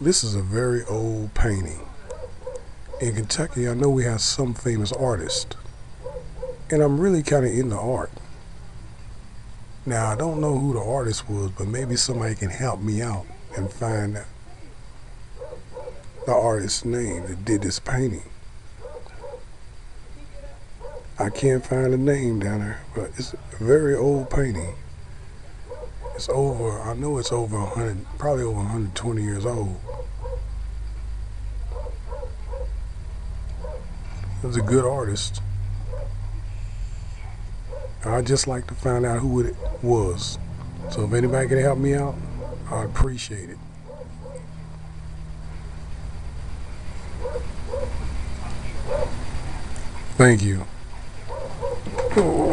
This is a very old painting. In Kentucky, I know we have some famous artists, and I'm really kind of into art. Now, I don't know who the artist was, but maybe somebody can help me out and find the artist's name that did this painting. I can't find the name down there, but it's a very old painting. It's over, I know it's over 100, probably over 120 years old. He was a good artist. I'd just like to find out who it was. So if anybody can help me out, I'd appreciate it. Thank you. Oh.